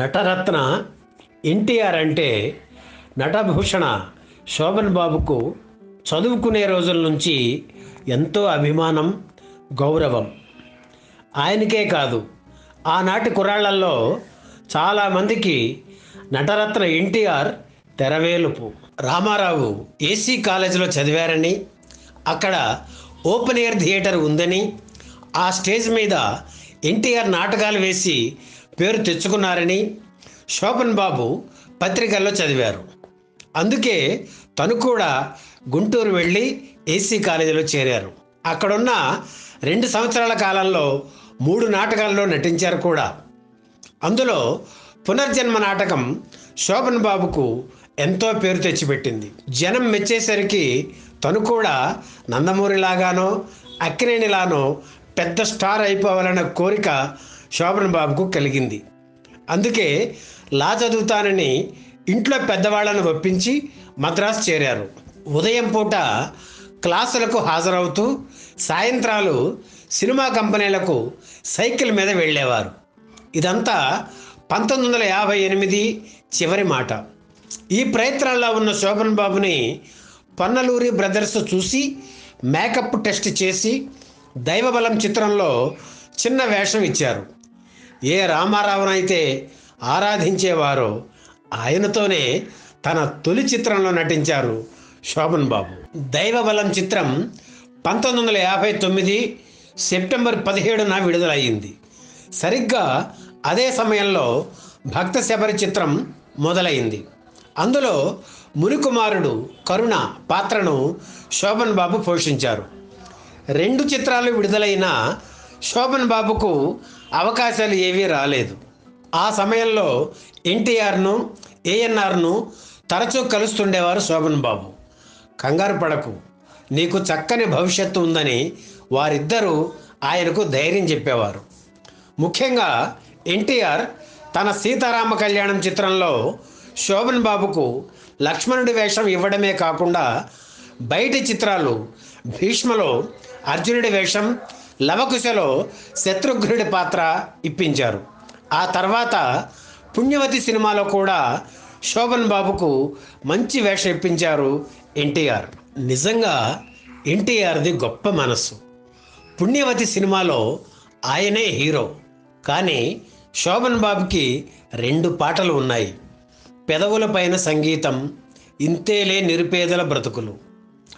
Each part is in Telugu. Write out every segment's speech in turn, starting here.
నటరత్న ఎన్టీఆర్ అంటే నటభూషణ శోభన్ బాబుకు చదువుకునే రోజుల నుంచి ఎంతో అభిమానం గౌరవం. ఆయనకే కాదు ఆనాటి కుర్రాళ్ళలో చాలామందికి నటరత్న ఎన్టీఆర్ తెరవేలుపు. రామారావు ఏసీ కాలేజీలో చదివారని అక్కడ ఓపెన్ ఎయిర్ థియేటర్ ఉందని ఆ స్టేజ్ మీద ఎన్టీఆర్ నాటకాలు వేసి పేరు తెచ్చుకున్నారని శోభన్ బాబు పత్రికల్లో చదివారు. అందుకే తను కూడా గుంటూరు వెళ్ళి ఏసీ కాలేజీలో చేరారు. అక్కడున్న రెండు సంవత్సరాల కాలంలో మూడు నాటకాల్లో నటించారు కూడా. అందులో పునర్జన్మ నాటకం శోభన్ బాబుకు ఎంతో పేరు తెచ్చిపెట్టింది. జనం మెచ్చేసరికి తను కూడా నందమూరిలాగానో అక్కినేనిలానో పెద్ద స్టార్ అయిపోవాలన్న కోరిక శోభన్ బాబుకు కలిగింది. అందుకే లా చదువుతానని ఇంట్లో పెద్దవాళ్ళను ఒప్పించి మద్రాసు చేరారు. ఉదయం పూట క్లాసులకు హాజరవుతూ సాయంత్రాలు సినిమా కంపెనీలకు సైకిల్ మీద వెళ్ళేవారు. ఇదంతా పంతొమ్మిది వందల యాభై ఎనిమిది చివరి మాట. ఈ ప్రయత్నాల్లో ఉన్న శోభన్ బాబుని పొన్నలూరి బ్రదర్స్ చూసి మేకప్ టెస్ట్ చేసి దైవబలం చిత్రంలో చిన్న వేషం ఇచ్చారు. ఏ రామారావునైతే ఆరాధించేవారో ఆయనతోనే తన తొలి చిత్రంలో నటించారు శోభన్ బాబు. దైవబలం చిత్రం పంతొమ్మిది వందల యాభై తొమ్మిది సెప్టెంబర్ పదిహేడున విడుదలయ్యింది. సరిగ్గా అదే సమయంలో భక్త శబరి చిత్రం మొదలైంది అందులో మునికుమారుడు కరుణ పాత్రను శోభన్ బాబు పోషించారు. రెండు చిత్రాలు విడుదలైన శోభన్ బాబుకు అవకాశాలు ఏవీ రాలేదు. ఆ సమయంలో ఎన్టీఆర్ను ఏఎన్ఆర్ను తరచూ కలుస్తుండేవారు శోభన్ బాబు. కంగారు పడకు. నీకు చక్కని భవిష్యత్తు ఉందని వారిద్దరూ ఆయనకు ధైర్యం చెప్పేవారు. ముఖ్యంగా ఎన్టీఆర్ తన సీతారామ కళ్యాణం చిత్రంలో శోభన్ బాబుకు లక్ష్మణుడి వేషం ఇవ్వడమే కాకుండా బయటి చిత్రాలు భీష్మలో అర్జునుడి వేషం లవకుశలో శత్రుఘ్నుడి పాత్ర ఇప్పించారు. ఆ తర్వాత పుణ్యవతి సినిమాలో కూడా శోభన్ బాబుకు మంచి వేషం ఇప్పించారు ఎన్టీఆర్. నిజంగా ఎన్టీఆర్ది గొప్ప మనస్సు. పుణ్యవతి సినిమాలో ఆయనే హీరో. కానీ శోభన్ బాబుకి రెండు పాటలు ఉన్నాయి. పెదవులపైన సంగీతం ఇంతేలే నిరుపేదల బ్రతుకులు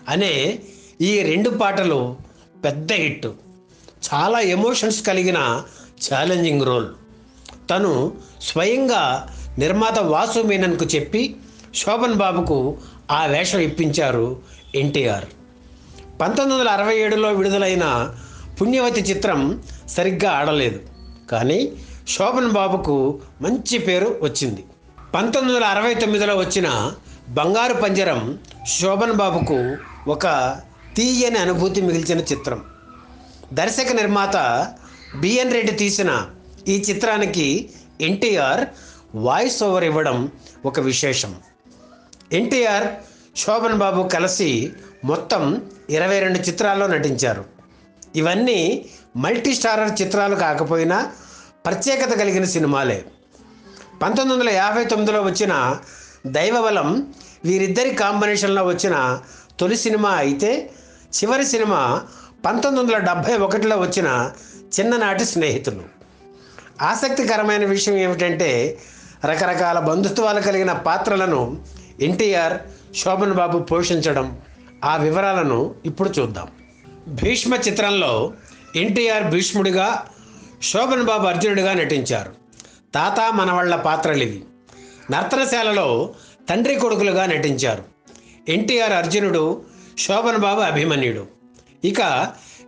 అనే ఈ రెండు పాటలు పెద్ద హిట్ చాలా ఎమోషన్స్ కలిగిన ఛాలెంజింగ్ రోల్ తను స్వయంగా నిర్మాత వాసు మీనన్కు చెప్పి శోభన్ బాబుకు ఆ వేషం ఇప్పించారు ఎన్టీఆర్. పంతొమ్మిది వందల అరవై ఏడులో విడుదలైన పుణ్యవతి చిత్రం సరిగ్గా ఆడలేదు. కానీ శోభన్ బాబుకు మంచి పేరు వచ్చింది. పంతొమ్మిది వందల అరవై తొమ్మిదిలో వచ్చిన బంగారు పంజరం శోభన్ బాబుకు ఒక తీయని అనుభూతి మిగిల్చిన చిత్రం. దర్శక నిర్మాత బిఎన్ రెడ్డి తీసిన ఈ చిత్రానికి ఎన్టీఆర్ వాయిస్ ఓవర్ ఇవ్వడం ఒక విశేషం. ఎన్టీఆర్ శోభన్ బాబు కలిసి మొత్తం ఇరవై రెండు చిత్రాల్లో నటించారు. ఇవన్నీ మల్టీ స్టారర్ చిత్రాలు కాకపోయినా ప్రత్యేకత కలిగిన సినిమాలే. పంతొమ్మిది వందల యాభై తొమ్మిదిలో వచ్చిన దైవబలం వీరిద్దరి కాంబినేషన్లో వచ్చిన తొలి సినిమా అయితే చివరి సినిమా పంతొమ్మిది వందల డెబ్భై ఒకటిలో వచ్చిన చిన్ననాటి స్నేహితులు. ఆసక్తికరమైన విషయం ఏమిటంటే రకరకాల బంధుత్వాలు కలిగిన పాత్రలను ఎన్టీఆర్ శోభన్ బాబు పోషించడం. ఆ వివరాలను ఇప్పుడు చూద్దాం. భీష్మ చిత్రంలో ఎన్టీఆర్ భీష్ముడిగా శోభన్ బాబు అర్జునుడిగా నటించారు. తాత మనవళ్ళ పాత్రలివి నర్తనశాలలో తండ్రి కొడుకులుగా నటించారు. ఎన్టీఆర్ అర్జునుడు శోభన్ బాబు అభిమన్యుడు. ఇక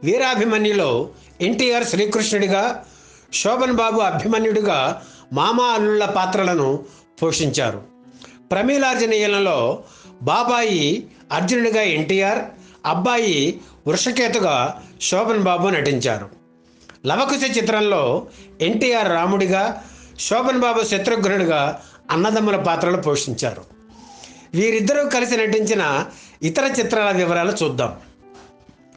వీరాభిమన్యులో ఎన్టీఆర్ శ్రీకృష్ణుడిగా శోభన్ బాబు అభిమన్యుడిగా మామా అల్లుళ్ళ పాత్రలను పోషించారు. ప్రమీలార్జనీయులలో బాబాయి అర్జునుడిగా ఎన్టీఆర్ అబ్బాయి వృషకేతుగా శోభన్ బాబు నటించారు. లవకుశ చిత్రంలో ఎన్టీఆర్ రాముడిగా శోభన్ బాబు శత్రుఘ్నుడిగా అన్నదమ్ముల పాత్రలు పోషించారు. వీరిద్దరూ కలిసి నటించిన ఇతర చిత్రాల వివరాలు చూద్దాం.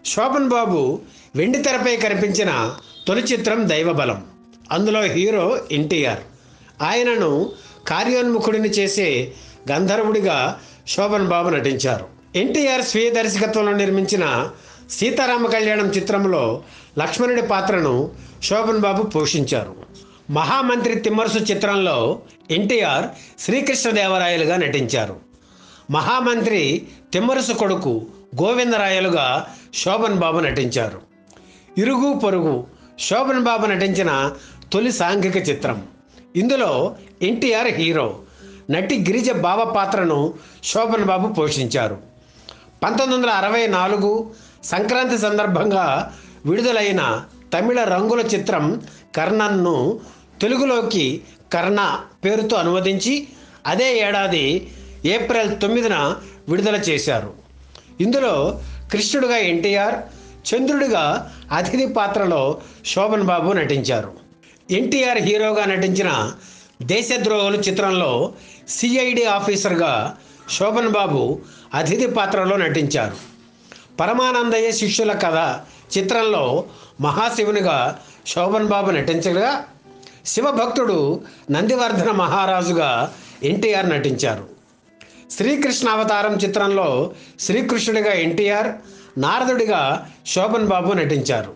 శోభన్ బాబు వెండి తెరపై కనిపించిన తొలి చిత్రం దైవబలం. అందులో హీరో ఎన్టీఆర్. ఆయనను కార్యోన్ముఖుడిని చేసే గంధర్వుడిగా శోభన్ బాబు నటించారు. ఎన్టీఆర్ స్వీయ దర్శకత్వంలో నిర్మించిన సీతారామ కళ్యాణం చిత్రంలో లక్ష్మణుడి పాత్రను శోభన్ బాబు పోషించారు. మహామంత్రి తిమ్మరుసు చిత్రంలో ఎన్టీఆర్ శ్రీకృష్ణదేవరాయలుగా నటించారు. మహామంత్రి తిమ్మరుసు కొడుకు గోవిందరాయలుగా శోభన్ బాబు నటించారు. ఇరుగు పొరుగు శోభన్ బాబు నటించిన తొలి సాంఘిక చిత్రం. ఇందులో ఎన్టీఆర్ హీరో నటి గిరిజ బావ పాత్రను శోభన్ బాబు పోషించారు. పంతొమ్మిది వందల అరవై నాలుగు సంక్రాంతి సందర్భంగా విడుదలైన తమిళ రంగుల చిత్రం కర్ణన్ను తెలుగులోకి కర్ణ పేరుతో అనువదించి అదే ఏడాది ఏప్రిల్ తొమ్మిదిన విడుదల చేశారు. ఇందులో కృష్ణుడుగా ఎన్టీఆర్ చంద్రుడిగా అతిథి పాత్రలో శోభన్ బాబు నటించారు. ఎన్టీఆర్ హీరోగా నటించిన దేశద్రోహులు చిత్రంలో సిఐడి ఆఫీసర్గా శోభన్ బాబు అతిథి పాత్రలో నటించారు. పరమానందయ్య శిష్యుల కథ చిత్రంలో మహాశివునిగా శోభన్ బాబు నటించగా శివభక్తుడు నందివర్ధన మహారాజుగా ఎన్టీఆర్ నటించారు. శ్రీకృష్ణ అవతారం చిత్రంలో శ్రీకృష్ణుడిగా ఎన్టీఆర్ నారదుడిగా శోభన్ బాబు నటించారు.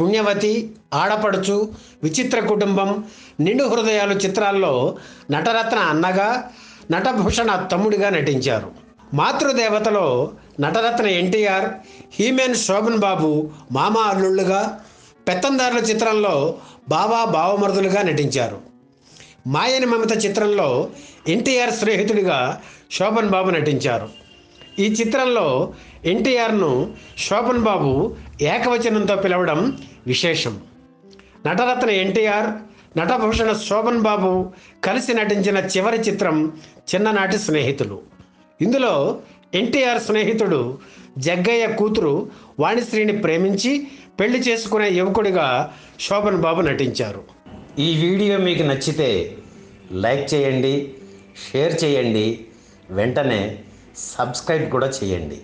పుణ్యవతి ఆడపడుచు విచిత్ర కుటుంబం నిండు హృదయాలు చిత్రాల్లో నటరత్న అన్నగా నటభూషణ తమ్ముడిగా నటించారు. మాతృదేవతలో నటరత్న ఎన్టీఆర్ హీమెన్ శోభన్ బాబు మామ అల్లుళ్ళుగా పెత్తందారుల చిత్రంలో బావా బావమరుదులుగా నటించారు. మాయని మమత చిత్రంలో ఎన్టీఆర్ స్నేహితుడిగా శోభన్ బాబు నటించారు. ఈ చిత్రంలో ఎన్టీఆర్ను శోభన్ బాబు ఏకవచనంతో పిలవడం విశేషం. నటరత్న ఎన్టీఆర్ నటభూషణ శోభన్ బాబు కలిసి నటించిన చివరి చిత్రం చిన్ననాటి స్నేహితులు. ఇందులో ఎన్టీఆర్ స్నేహితుడు జగ్గయ్య కూతురు వాణిశ్రీని ప్రేమించి పెళ్ళి చేసుకునే యువకుడిగా శోభన్ బాబు నటించారు. ఈ వీడియో మీకు నచ్చితే లైక్ చేయండి షేర్ చేయండి వెంటనే సబ్స్క్రైబ్ కూడా చేయండి.